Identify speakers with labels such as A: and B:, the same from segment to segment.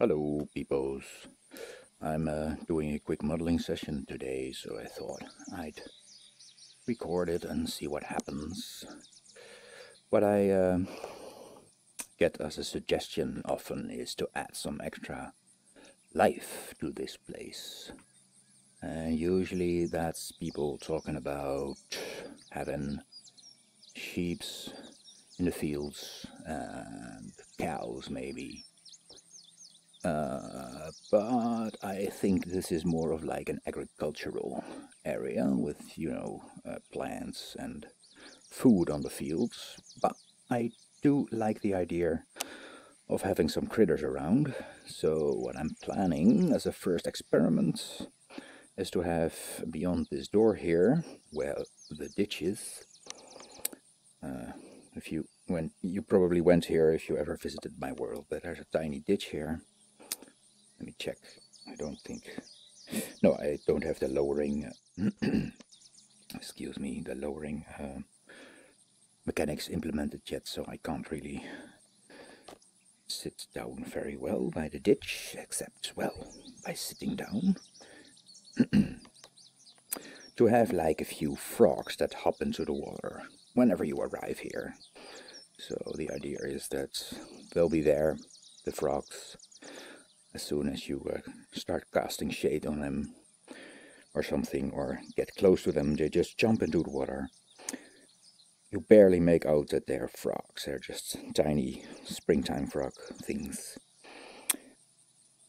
A: Hello, peoples. I'm uh, doing a quick modeling session today, so I thought I'd record it and see what happens. What I uh, get as a suggestion often is to add some extra life to this place. And usually that's people talking about having sheeps in the fields and cows maybe uh, but I think this is more of like an agricultural area with, you know, uh, plants and food on the fields. But I do like the idea of having some critters around. So what I'm planning as a first experiment is to have beyond this door here, where the ditch is, uh, if you when you probably went here if you ever visited my world, but there's a tiny ditch here let me check. I don't think. No, I don't have the lowering. excuse me, the lowering uh, mechanics implemented yet, so I can't really sit down very well by the ditch, except, well, by sitting down. to have like a few frogs that hop into the water whenever you arrive here. So the idea is that they'll be there, the frogs, as soon as you uh, start casting shade on them or something or get close to them they just jump into the water. You barely make out that they're frogs. They're just tiny springtime frog things.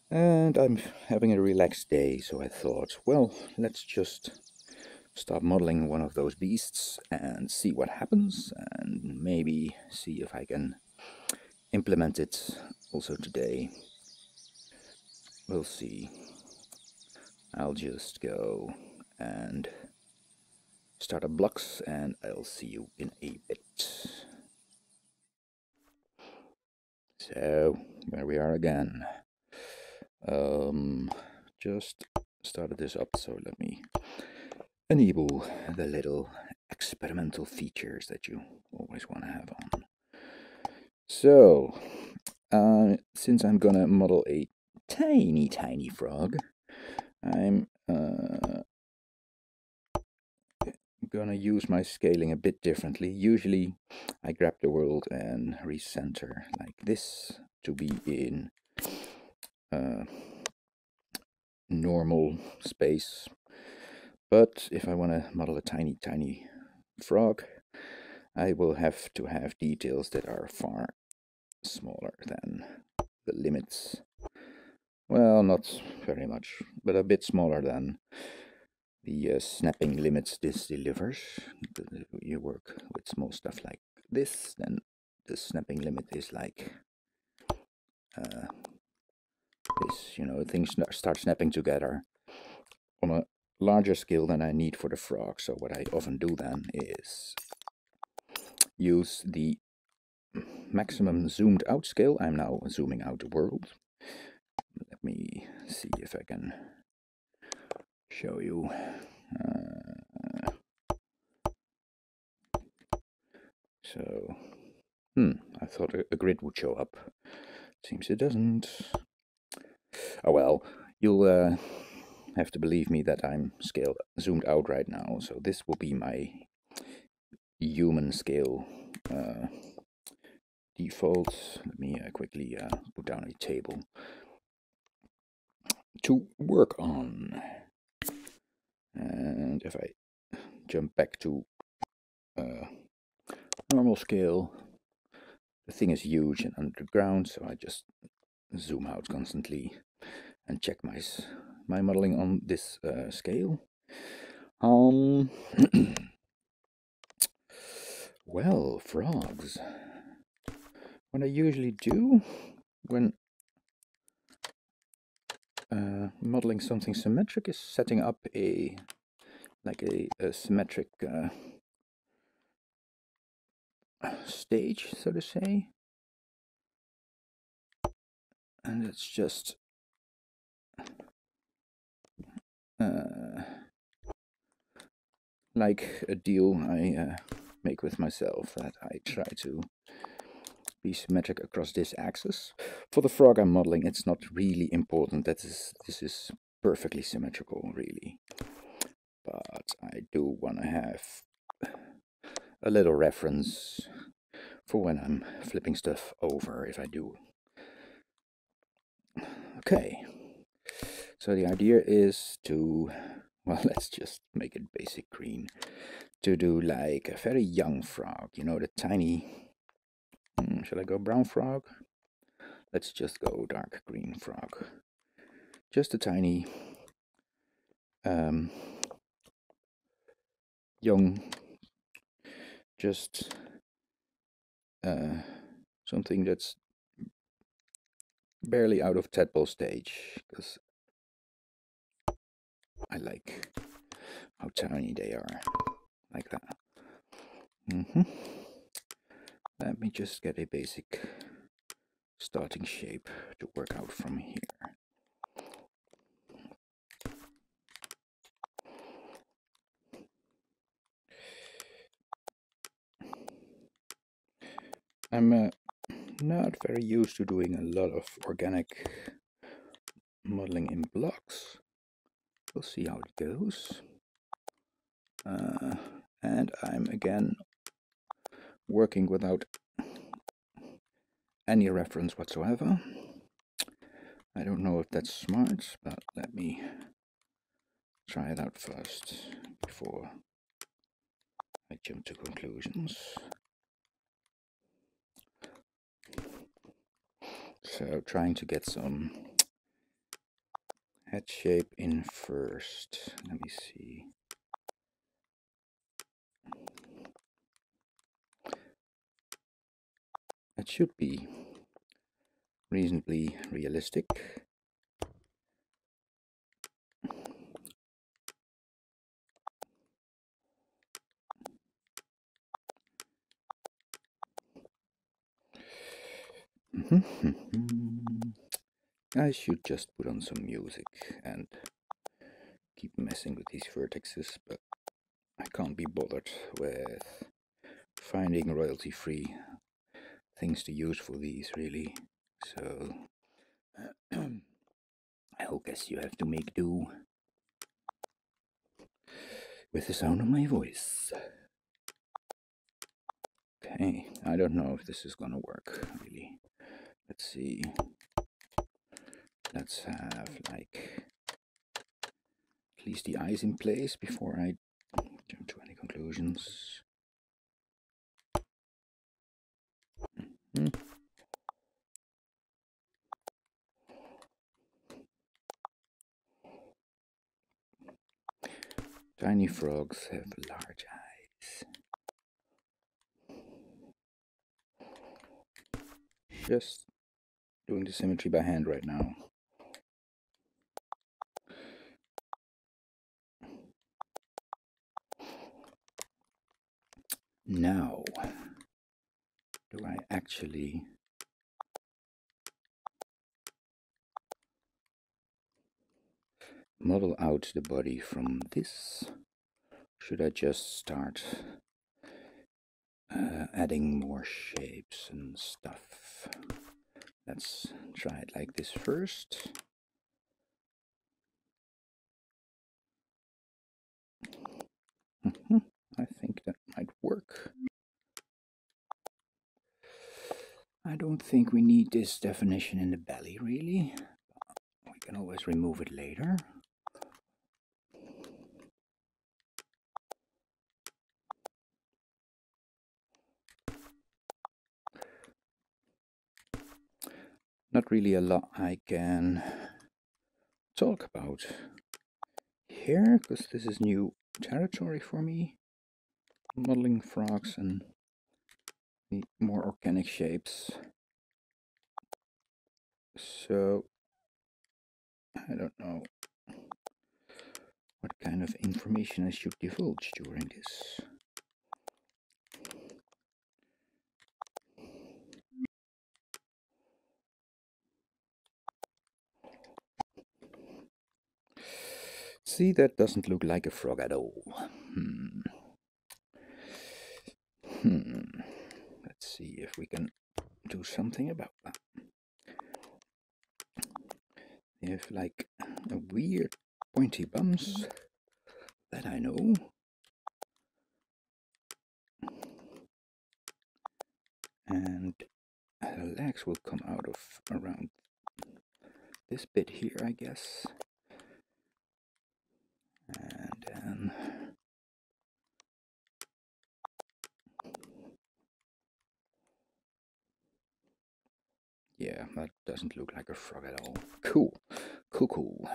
A: And I'm having a relaxed day so I thought well let's just start modeling one of those beasts and see what happens and maybe see if I can implement it also today We'll see. I'll just go and start a blocks and I'll see you in a bit. So, where we are again. Um, just started this up, so let me enable the little experimental features that you always want to have on. So, uh, since I'm gonna model a tiny, tiny frog. I'm uh, gonna use my scaling a bit differently. Usually I grab the world and recenter like this to be in uh, normal space. But if I want to model a tiny, tiny frog, I will have to have details that are far smaller than the limits well, not very much, but a bit smaller than the uh, snapping limits this delivers. You work with small stuff like this, then the snapping limit is like uh, this, you know, things start snapping together on a larger scale than I need for the frog. So what I often do then is use the maximum zoomed out scale. I'm now zooming out the world let me see if I can show you. Uh, so, hmm, I thought a, a grid would show up. Seems it doesn't. Oh well, you'll uh, have to believe me that I'm scaled zoomed out right now. So this will be my human scale uh, default. Let me uh, quickly uh, put down a table to work on. And if I jump back to uh, normal scale, the thing is huge and underground, so I just zoom out constantly and check my my modeling on this uh, scale. Um, well, frogs. What I usually do when uh, modeling something symmetric is setting up a like a, a symmetric uh, stage, so to say. And it's just uh, like a deal I uh, make with myself that I try to be symmetric across this axis. For the frog I'm modeling, it's not really important that this, this is perfectly symmetrical, really. But I do want to have a little reference for when I'm flipping stuff over, if I do. Okay, so the idea is to, well, let's just make it basic green, to do like a very young frog, you know, the tiny, shall I go brown frog? Let's just go dark green frog. Just a tiny, um, young, just uh, something that's barely out of tadpole stage because I like how tiny they are like that mm -hmm. Let me just get a basic starting shape to work out from here I'm uh, not very used to doing a lot of organic modeling in blocks. We'll see how it goes. Uh, and I'm again working without any reference whatsoever. I don't know if that's smart, but let me try it out first before I jump to conclusions. So trying to get some head shape in first. Let me see. It should be reasonably realistic. I should just put on some music and keep messing with these vertexes, but I can't be bothered with finding royalty-free things to use for these, really. So, I guess you have to make do with the sound of my voice. Okay, I don't know if this is gonna work, really. Let's see. Let's have like at least the eyes in place before I jump to any conclusions. -hmm. Tiny frogs have large eyes. Just doing the symmetry by hand right now. Now, do I actually model out the body from this? Should I just start uh, adding more shapes and stuff? Let's try it like this first. Mm -hmm. I think that might work. I don't think we need this definition in the belly, really. We can always remove it later. Not really a lot I can talk about here, because this is new territory for me modeling frogs and more organic shapes. So I don't know what kind of information I should divulge during this. See, that doesn't look like a frog at all. Hmm. Hmm. See if we can do something about that. They have like a weird pointy bums that I know. And the legs will come out of around this bit here, I guess. And then Yeah, that doesn't look like a frog at all. Cool, cool, cool.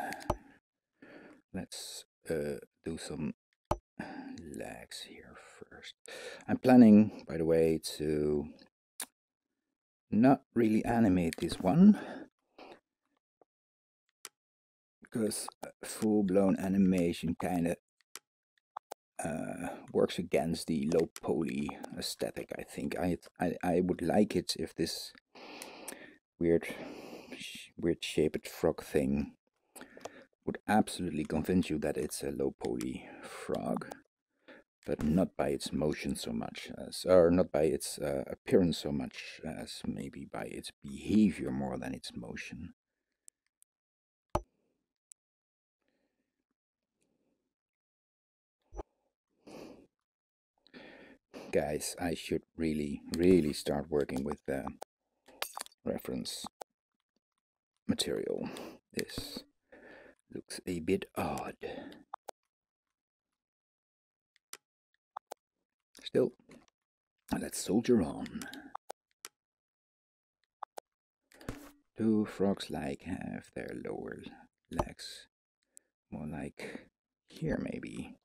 A: Let's uh, do some legs here first. I'm planning, by the way, to not really animate this one because full-blown animation kind of uh, works against the low poly aesthetic. I think I, I I would like it if this weird, weird shaped frog thing would absolutely convince you that it's a low poly frog, but not by its motion so much as, or not by its uh, appearance so much as maybe by its behavior more than its motion. Guys, I should really, really start working with the reference material. This looks a bit odd. Still, let's soldier on. Do frogs like have their lower legs? More like here, maybe.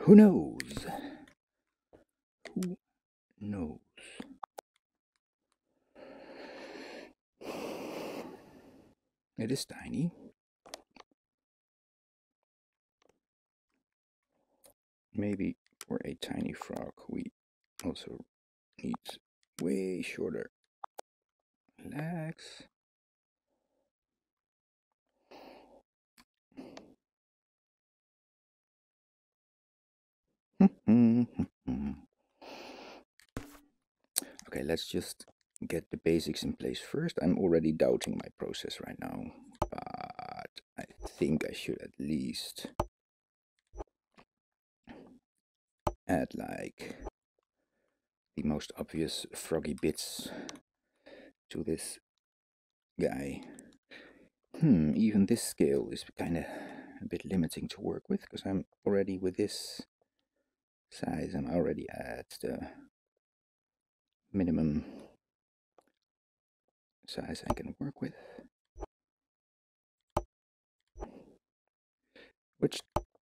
A: Who knows? Who knows? It is tiny. Maybe for a tiny frog, we also need way shorter legs. okay, let's just get the basics in place first. I'm already doubting my process right now, but I think I should at least add like the most obvious froggy bits to this guy. Hmm, even this scale is kind of a bit limiting to work with because I'm already with this size, I'm already at the minimum size I can work with. Which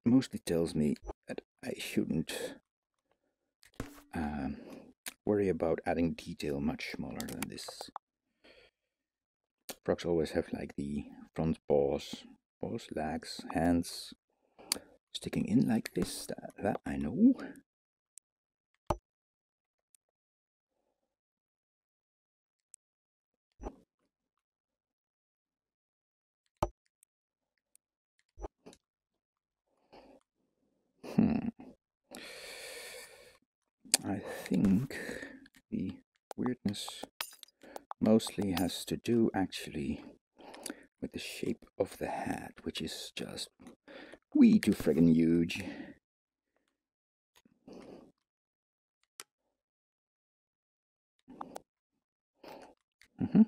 A: mostly tells me that I shouldn't um, worry about adding detail much smaller than this. Frogs always have like the front paws, paws, legs, hands sticking in like this, that, that I know. I think the weirdness mostly has to do actually with the shape of the hat, which is just way too friggin' huge. Mm -hmm.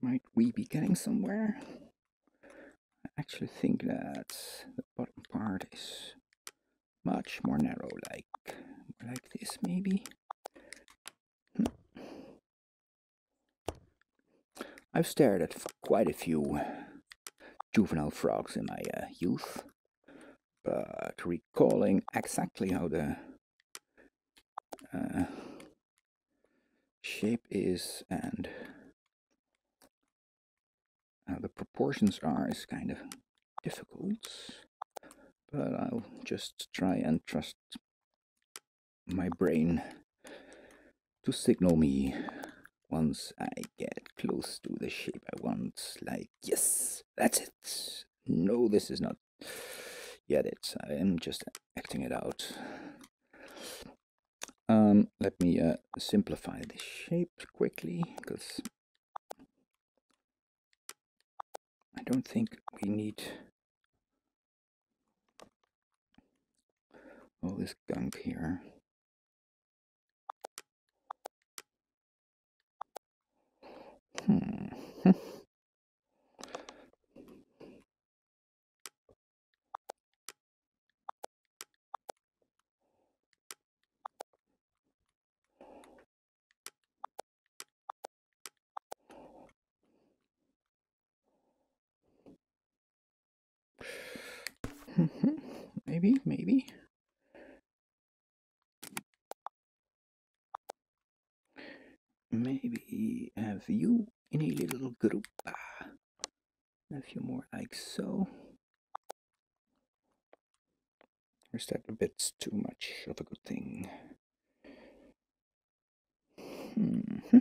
A: Might we be getting somewhere? Actually think that the bottom part is much more narrow, like like this maybe. Hmm. I've stared at quite a few juvenile frogs in my uh, youth, but recalling exactly how the uh, shape is and the proportions are is kind of difficult, but I'll just try and trust my brain to signal me once I get close to the shape I want. Like, yes, that's it. no, this is not yet it. I am just acting it out. Um, let me uh, simplify the shape quickly, because I don't think we need all this gunk here. Hmm. maybe, maybe. Maybe have you in a little group. A few more like so. Is that a bit too much of a good thing? Hmm.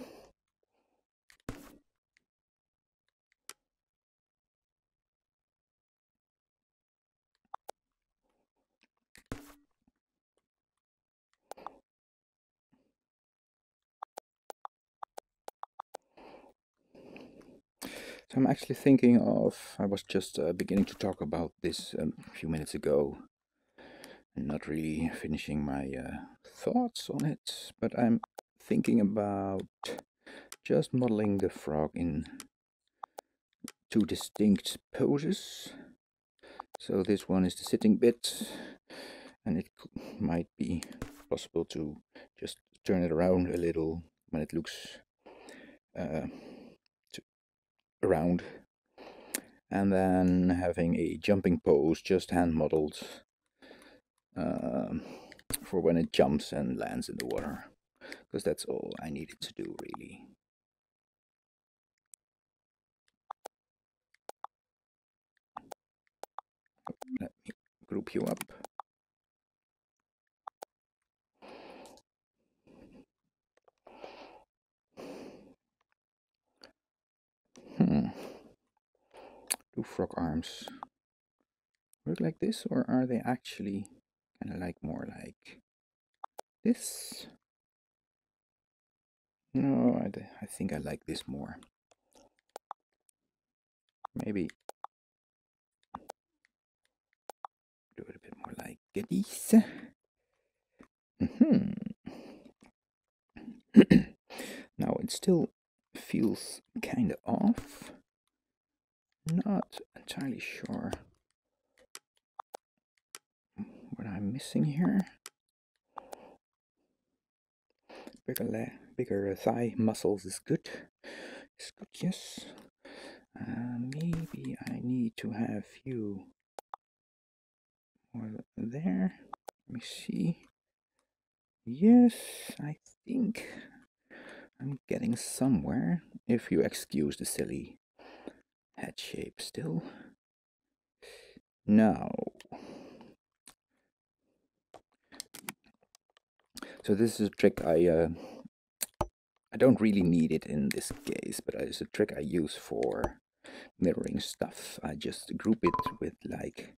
A: So I'm actually thinking of, I was just uh, beginning to talk about this um, a few minutes ago, not really finishing my uh, thoughts on it, but I'm thinking about just modeling the frog in two distinct poses. So this one is the sitting bit, and it might be possible to just turn it around a little when it looks uh, around and then having a jumping pose just hand modeled um, for when it jumps and lands in the water because that's all I needed to do really. Let me group you up. Do frog arms work like this, or are they actually kind of like more like this? No, I, I think I like this more. Maybe do it a bit more like this. Mm -hmm. now it still feels kind of off. Not entirely sure what I'm missing here. Bigger, bigger thigh muscles is good. Is good, yes. Uh, maybe I need to have you more there. Let me see. Yes, I think I'm getting somewhere, if you excuse the silly head shape still. Now, so this is a trick I uh, I don't really need it in this case, but it's a trick I use for mirroring stuff. I just group it with like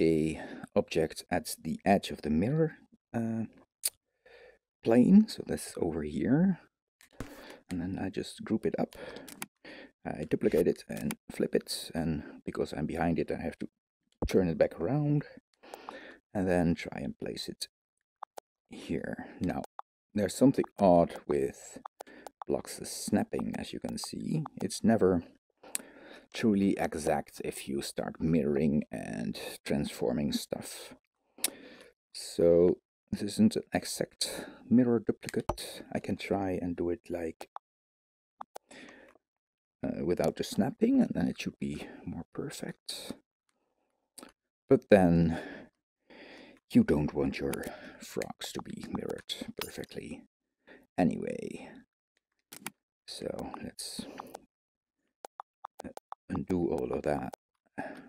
A: a object at the edge of the mirror uh, plane, so that's over here. And then I just group it up. I duplicate it and flip it, and because I'm behind it, I have to turn it back around and then try and place it here. Now, there's something odd with blocks snapping, as you can see. It's never truly exact if you start mirroring and transforming stuff. So this isn't an exact mirror duplicate. I can try and do it like uh, without the snapping and then it should be more perfect. But then you don't want your frogs to be mirrored perfectly anyway. So let's undo all of that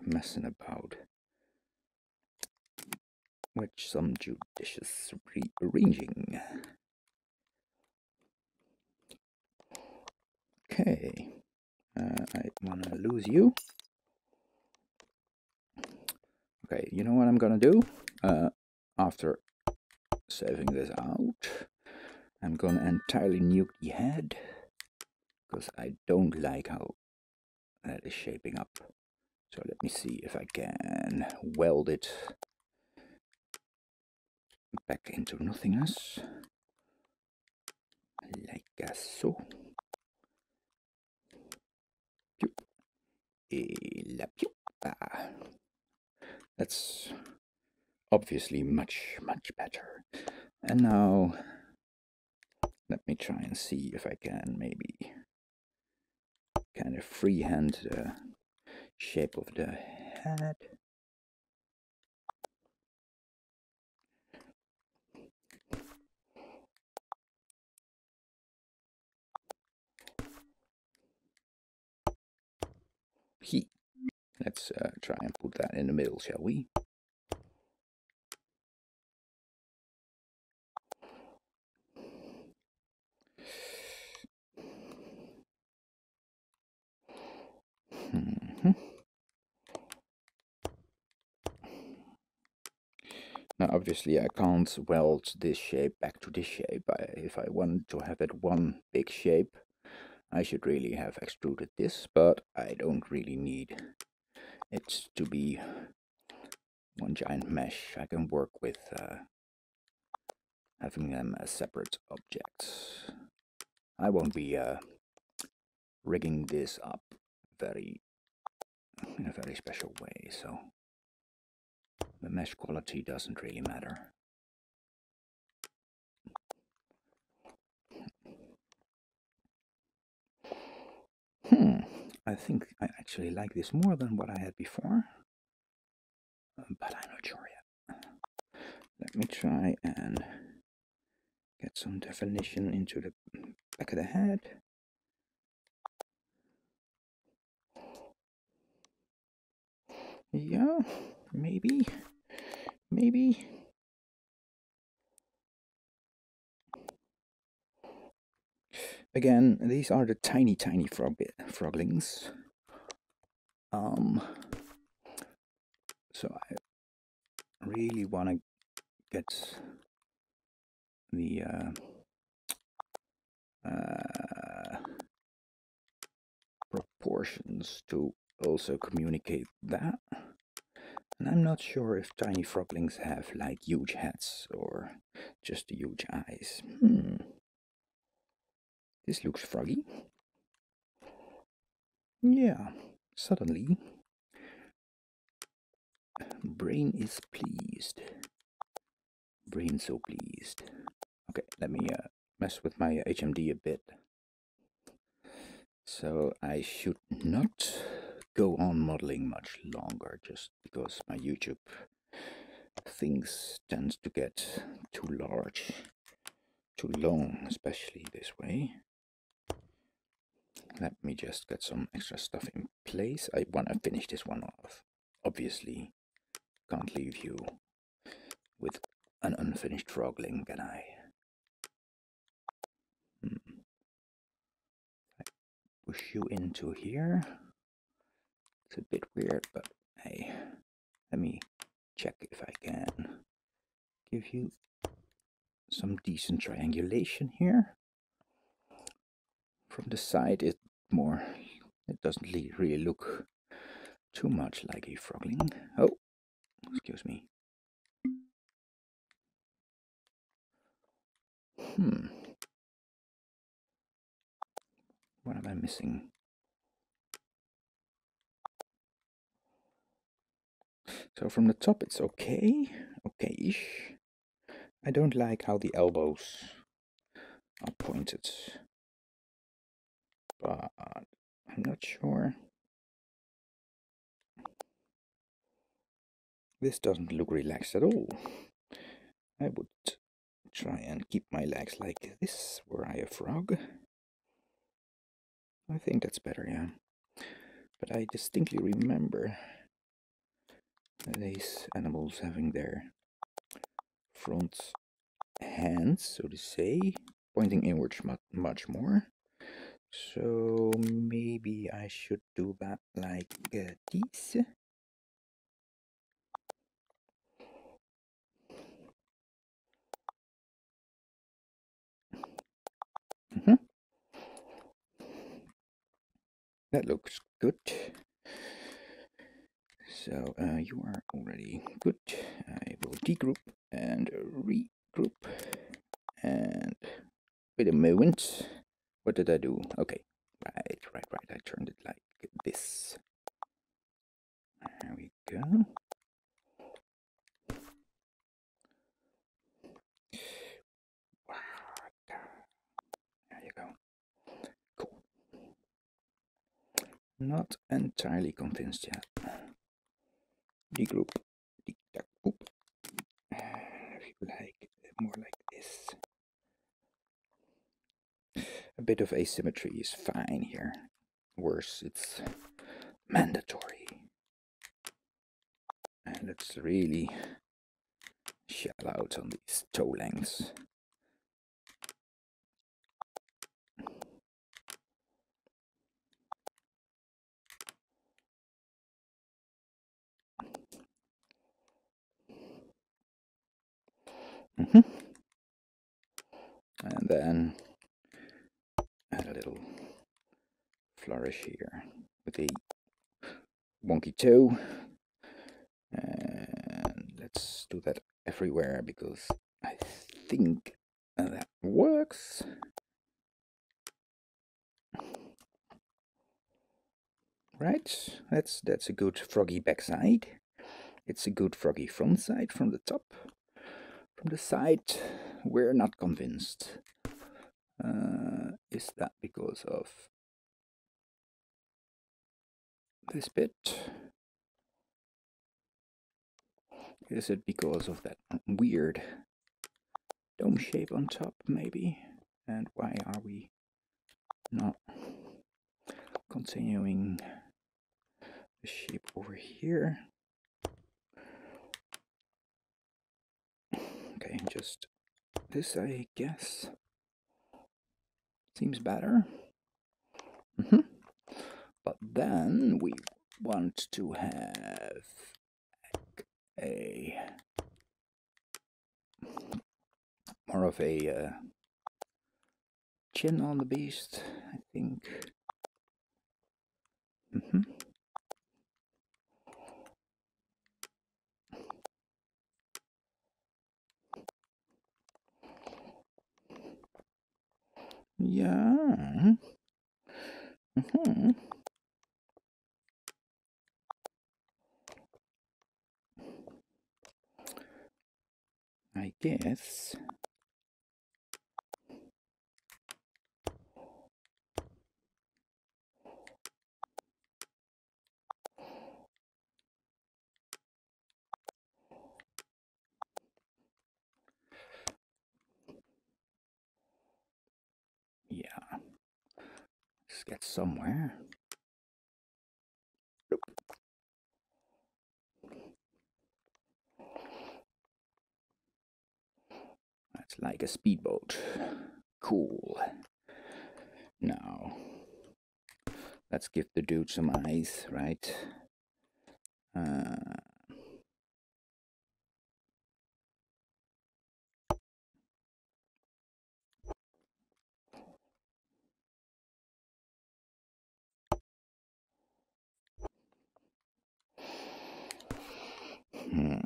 A: messing about with some judicious rearranging. Okay, uh, I want to lose you. Okay, you know what I'm gonna do? Uh, after saving this out, I'm gonna entirely nuke the head because I don't like how that is shaping up. So let me see if I can weld it back into nothingness like so. Ah. That's obviously much, much better. And now, let me try and see if I can maybe kind of freehand the shape of the head. He. Let's uh, try and put that in the middle, shall we? Now obviously I can't weld this shape back to this shape. I, if I want to have it one big shape, I should really have extruded this, but I don't really need it to be one giant mesh. I can work with uh, having them as separate objects. I won't be uh, rigging this up very in a very special way, so the mesh quality doesn't really matter. Hmm, I think I actually like this more than what I had before, but I'm not sure yet. Let me try and get some definition into the back of the head. Yeah, maybe, maybe. Again, these are the tiny, tiny frog froglings. Um, so I really want to get the uh, uh, proportions to also communicate that. And I'm not sure if tiny froglings have like huge heads or just huge eyes. Hmm. This looks froggy. Yeah, suddenly brain is pleased. Brain so pleased. Okay, let me uh, mess with my HMD a bit. So I should not go on modeling much longer just because my YouTube things tends to get too large, too long, especially this way. Let me just get some extra stuff in place. I want to finish this one off. Obviously, can't leave you with an unfinished frogling, can I? Hmm. I push you into here. It's a bit weird, but hey, let me check if I can give you some decent triangulation here. From the side, it more, it doesn't really look too much like a frogling. Oh, excuse me. Hmm. What am I missing? So from the top it's okay, okay-ish. I don't like how the elbows are pointed. But I'm not sure. This doesn't look relaxed at all. I would try and keep my legs like this were I a frog. I think that's better, yeah. But I distinctly remember these animals having their front hands, so to say, pointing inwards much, much more so maybe I should do that like uh, this. Mm -hmm. that looks good. So uh, you are already good. I will degroup and regroup and wait a moment. What did I do? Okay, right, right, right. I turned it like this. There we go. There you go. Cool. Not entirely convinced yet. Regroup. If you like, more like this. A bit of asymmetry is fine here. Worse, it's mandatory. And let's really shell out on these toe lengths. Mm -hmm. And then add a little flourish here with the wonky toe. And let's do that everywhere because I think that works. Right, that's that's a good froggy backside. It's a good froggy front side from the top. From the side, we're not convinced. Uh, is that because of this bit? Is it because of that weird dome shape on top, maybe? And why are we not continuing the shape over here? Okay, just this, I guess. Seems better. Mm -hmm. But then we want to have a more of a uh, chin on the beast, I think. Mm -hmm. Yeah. Mm -hmm. I guess. Yeah. Let's get somewhere. That's like a speedboat. Cool. Now, let's give the dude some eyes, right? Uh, Hmm.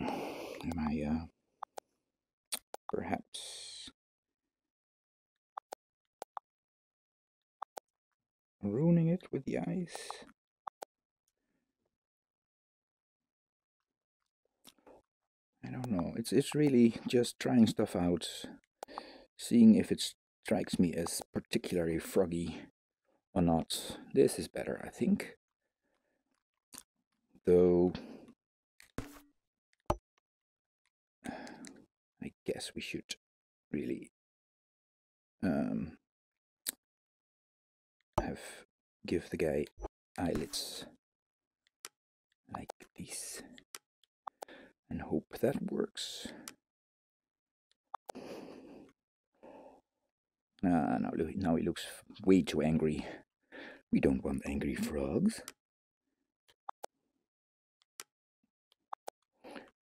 A: Am I, uh, perhaps ruining it with the ice? I don't know. It's it's really just trying stuff out, seeing if it strikes me as particularly froggy or not. This is better, I think. Though I guess we should really um, have give the guy eyelids like this and hope that works. Ah, now, now he looks way too angry. We don't want angry frogs.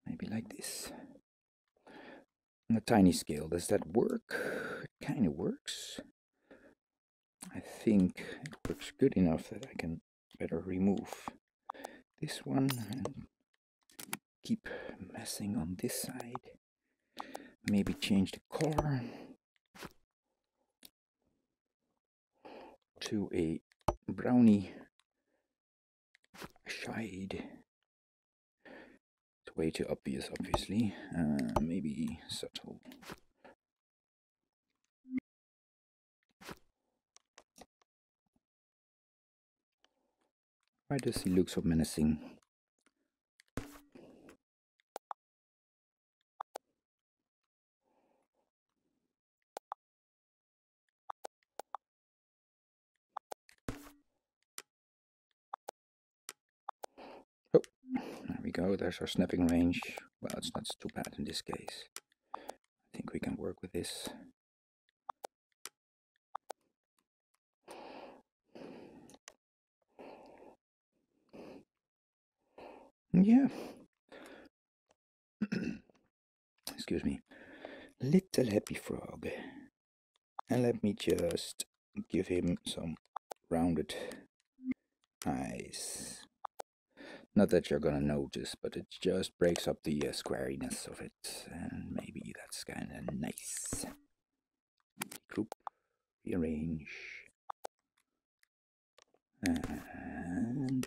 A: Maybe like this on a tiny scale. Does that work? It kind of works. I think it works good enough that I can better remove this one and keep messing on this side. Maybe change the color to a brownie shade. Way too obvious, obviously. Uh, maybe subtle. Why does he look so menacing? Oh, there we go, there's our snapping range. Well, it's not too bad in this case. I think we can work with this. Yeah. Excuse me. Little happy frog. And let me just give him some rounded eyes. Not that you're gonna notice, but it just breaks up the uh, squariness of it, and maybe that's kind of nice. Group, rearrange, and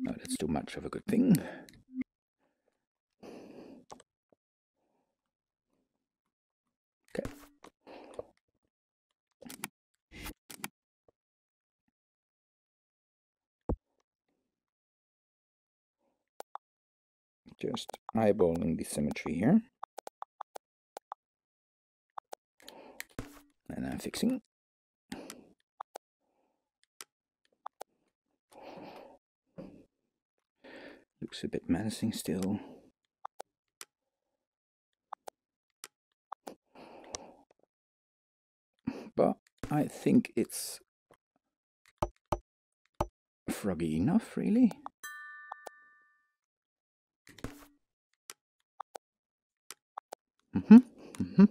A: No, that's too much of a good thing. Just eyeballing the symmetry here. And I'm fixing. Looks a bit menacing still. But I think it's froggy enough, really. Mm-hmm. Mm-hmm.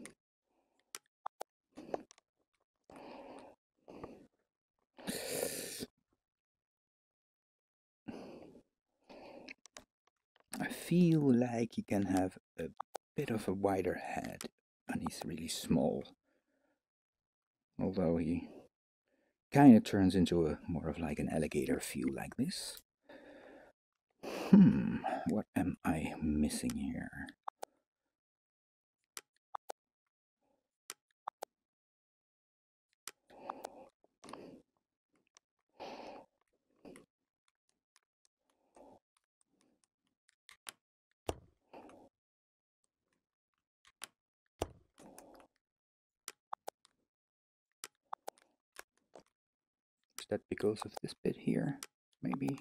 A: I feel like he can have a bit of a wider head and he's really small. Although he kind of turns into a more of like an alligator feel like this. Hmm, what am I missing here? That because of this bit here? Maybe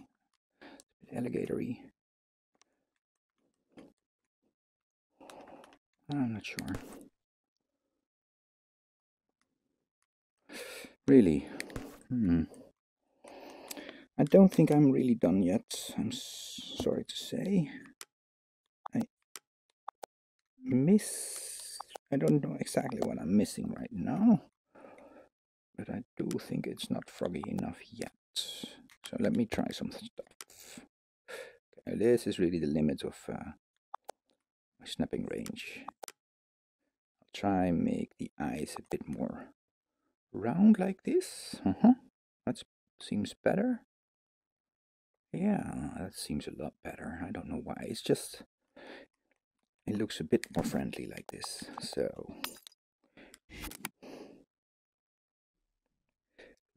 A: alligatory. I'm not sure. Really? Hmm. I don't think I'm really done yet. I'm sorry to say. I miss. I don't know exactly what I'm missing right now but I do think it's not froggy enough yet. So let me try some stuff. Okay, this is really the limit of uh, my snapping range. I'll try and make the eyes a bit more round like this. Uh -huh. That seems better. Yeah, that seems a lot better. I don't know why. It's just, it looks a bit more friendly like this. So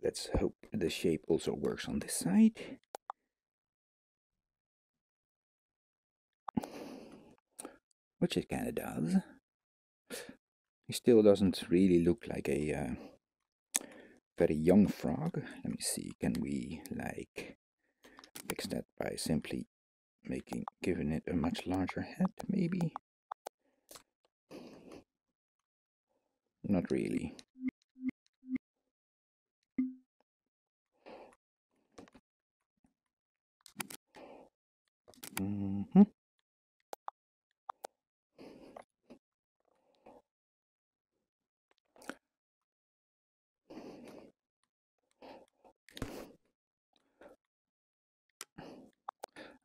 A: Let's hope the shape also works on this side. Which it kind of does. It still doesn't really look like a uh, very young frog. Let me see, can we like fix that by simply making, giving it a much larger head maybe? Not really.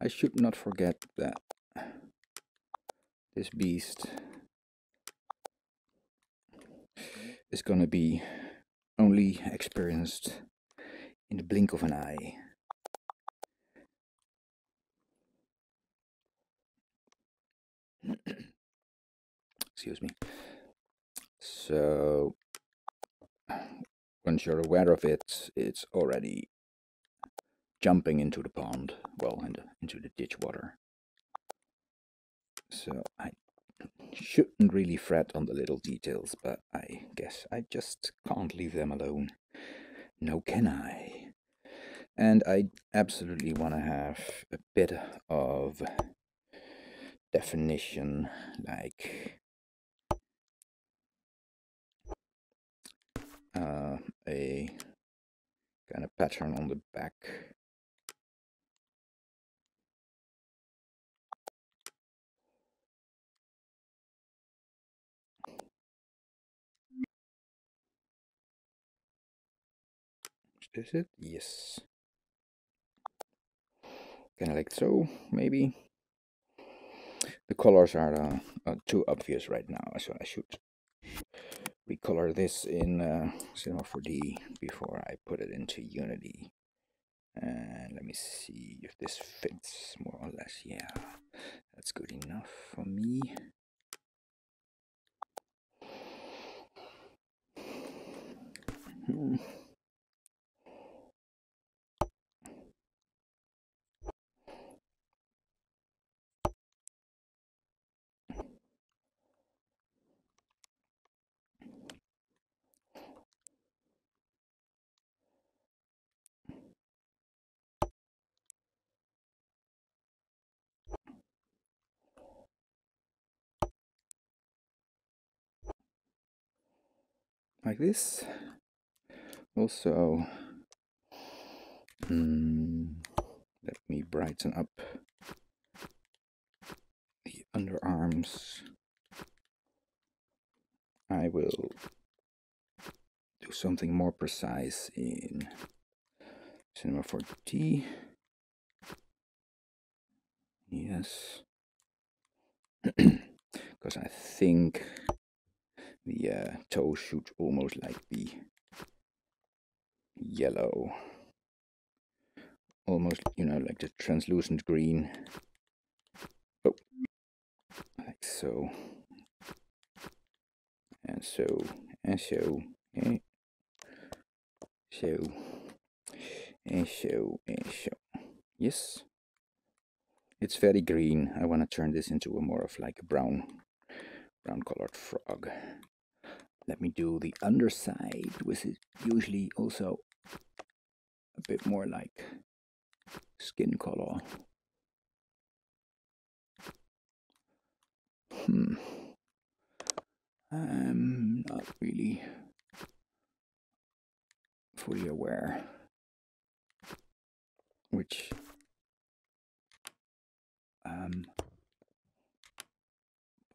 A: I should not forget that this beast is gonna be only experienced in the blink of an eye. Excuse me. So once you're aware of it, it's already jumping into the pond, well, into, into the ditch water. So I shouldn't really fret on the little details, but I guess I just can't leave them alone. No, can I? And I absolutely want to have a bit of definition, like uh, a kind of pattern on the back. Is it? Yes. Kind of like so, maybe. The colors are uh, uh, too obvious right now, so I should recolor this in uh, Cinema 4D before I put it into Unity. And let me see if this fits more or less. Yeah, that's good enough for me. Hmm. Like this. Also, mm, let me brighten up the underarms. I will do something more precise in Cinema 4D. Yes. Because I think the uh, toe should almost like be yellow. Almost you know like the translucent green. Oh like so. And so and so and so and so and so. Yes. It's very green. I want to turn this into a more of like a brown brown colored frog let me do the underside, which is usually also a bit more like skin color. Hmm. I'm not really fully aware which um,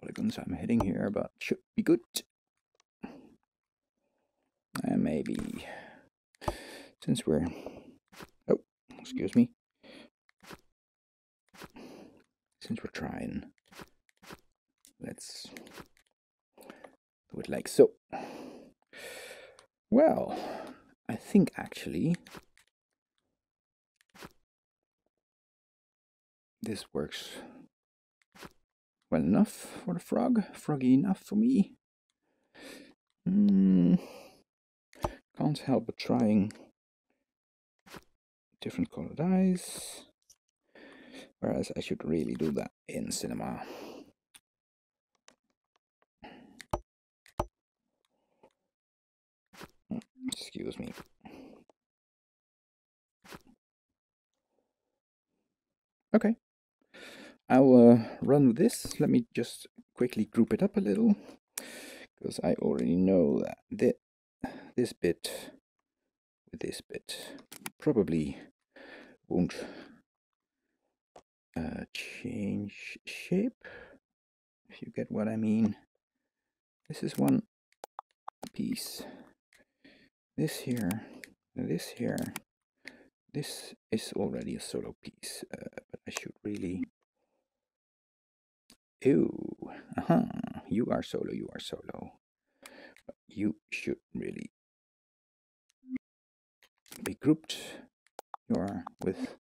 A: polygons I'm hitting here, but should be good. And maybe, since we're, oh, excuse me, since we're trying, let's do it like so. Well, I think actually this works well enough for the frog, froggy enough for me. Hmm can't help but trying different colored eyes whereas I should really do that in cinema. Excuse me. Okay. I'll uh, run with this. Let me just quickly group it up a little because I already know that this bit with this bit probably won't uh, change shape if you get what I mean this is one piece this here this here this is already a solo piece, uh, but I should really... Ew, aha, you are solo, you are solo. But you should really be grouped. You are with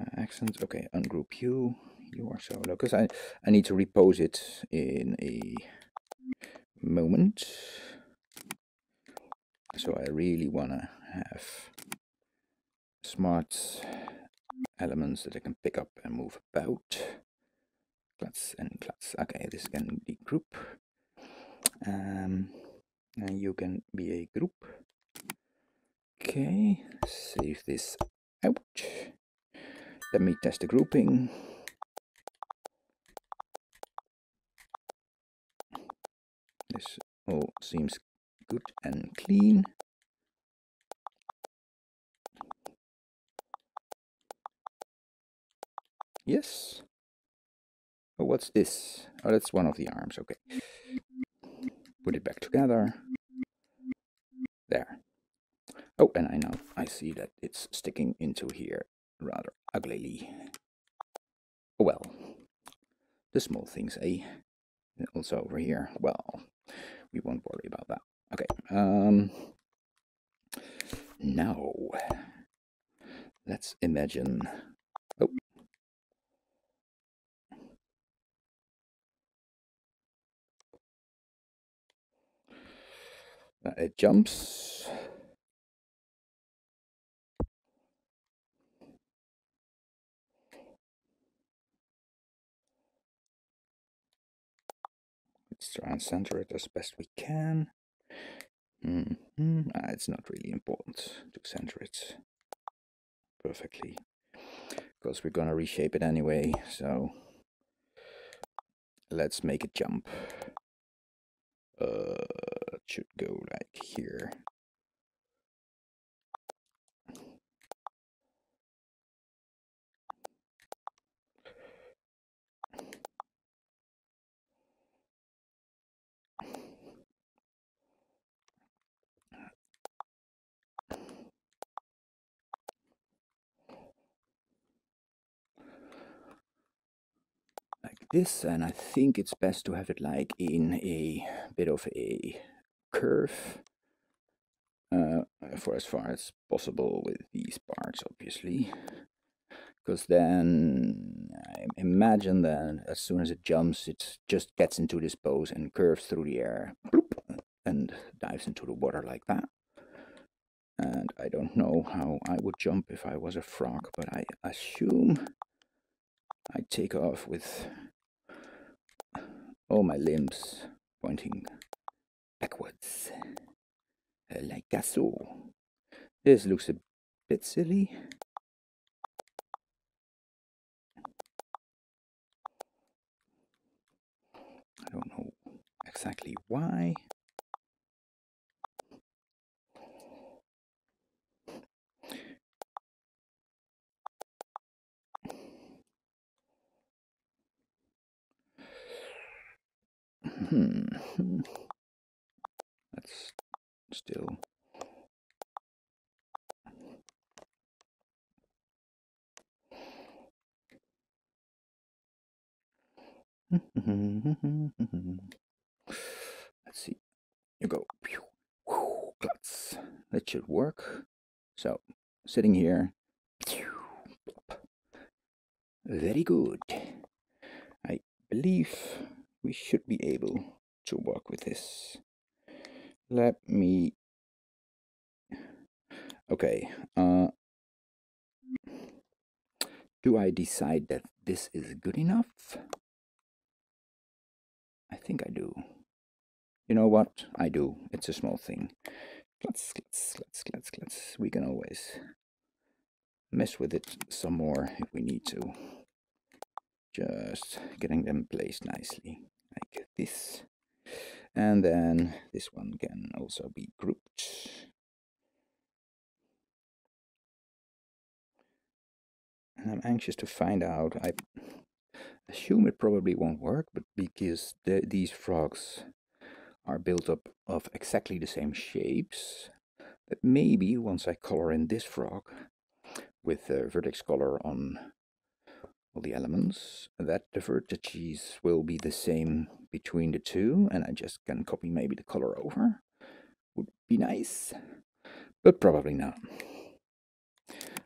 A: uh, accents. Okay, ungroup you. You are solo, because I, I need to repose it in a moment. So I really want to have smart elements that I can pick up and move about. Class and class. Okay, this can be group. Um, and you can be a group. Okay, save this out. Let me test the grouping. This all seems good and clean. Yes. Oh, what's this? Oh, that's one of the arms. Okay. Put it back together. There. Oh, and I know, I see that it's sticking into here rather uglily. Well. The small things, eh? And also over here, well, we won't worry about that. Okay, um, now, let's imagine, oh, uh, it jumps. Let's try and center it as best we can. Mm -hmm. ah, it's not really important to center it perfectly because we're gonna reshape it anyway, so let's make it jump. Uh, it should go like here. This and I think it's best to have it like in a bit of a curve uh, for as far as possible with these parts obviously. Because then I imagine that as soon as it jumps it just gets into this pose and curves through the air bloop, and dives into the water like that. And I don't know how I would jump if I was a frog but I assume I take off with all my limbs pointing backwards, uh, like so. This looks a bit silly. I don't know exactly why. Hmm. That's still. Let's see. You go. Guts. That should work. So, sitting here. Very good. I believe we should be able to work with this. Let me... Okay. Uh, do I decide that this is good enough? I think I do. You know what? I do. It's a small thing. Let's, let's, let's, let's, let's. We can always mess with it some more if we need to. Just getting them placed nicely this. And then this one can also be grouped. And I'm anxious to find out. I assume it probably won't work, but because the, these frogs are built up of exactly the same shapes, that maybe once I color in this frog, with the vertex color on all the elements, that the vertices will be the same between the two, and I just can copy maybe the color over. Would be nice, but probably not.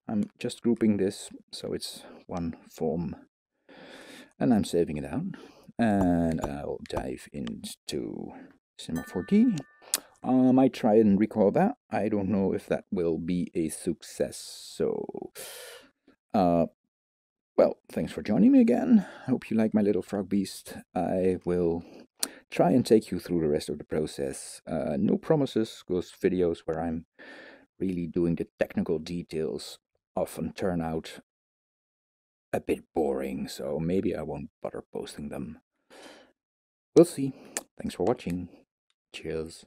A: I'm just grouping this so it's one form, and I'm saving it out, and I'll dive into Cinema 4D. I might try and recall that. I don't know if that will be a success. So, uh, well, thanks for joining me again. I hope you like my little frog beast. I will try and take you through the rest of the process. Uh, no promises, because videos where I'm really doing the technical details often turn out a bit boring, so maybe I won't bother posting them. We'll see. Thanks for watching. Cheers.